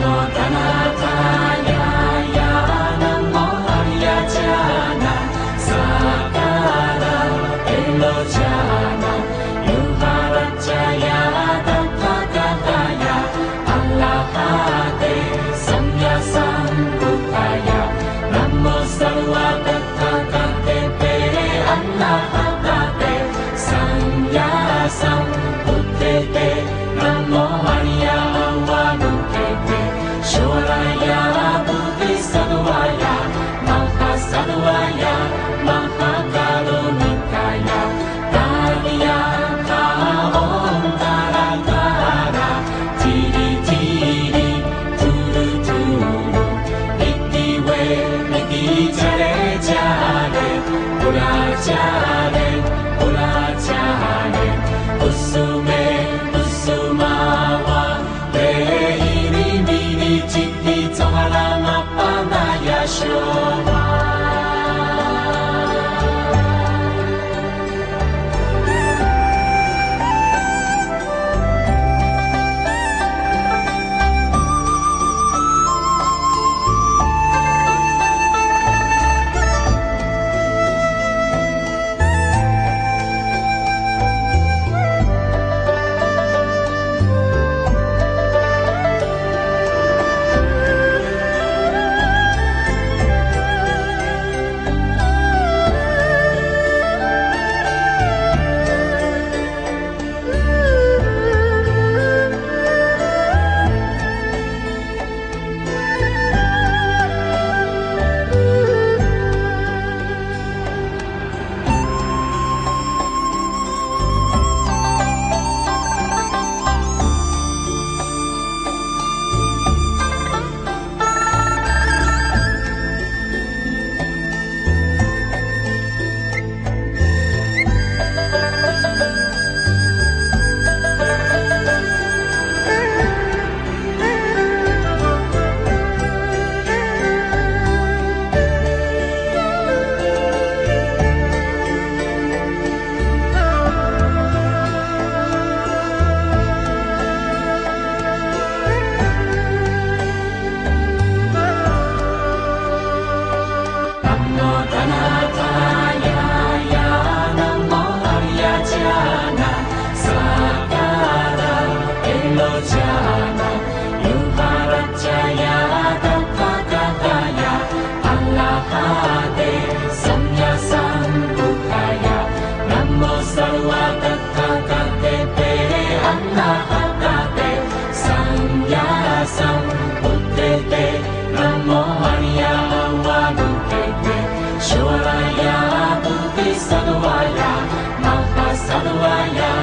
Tana. Mahasadvaya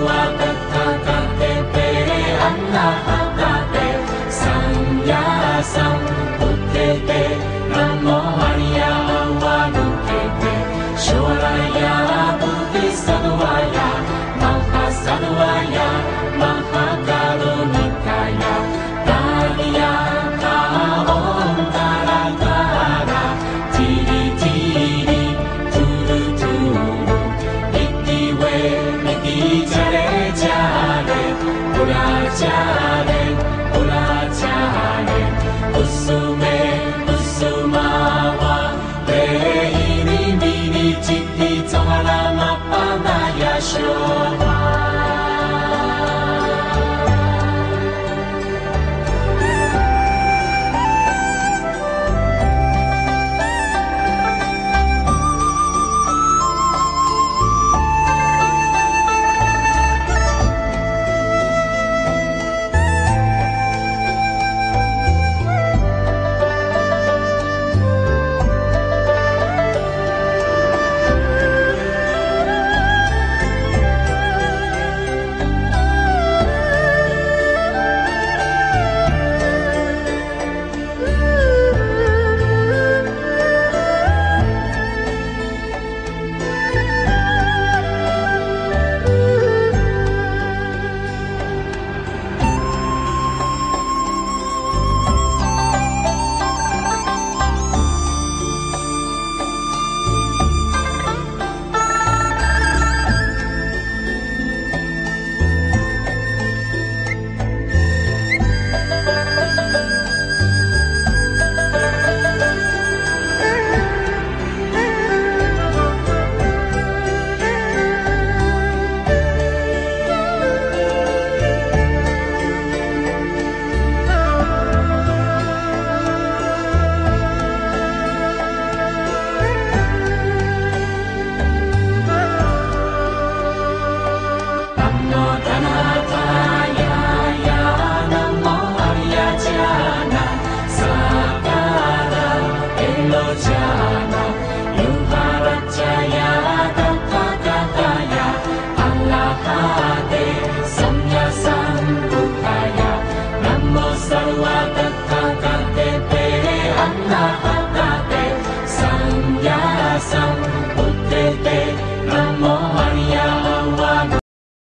Lord, pura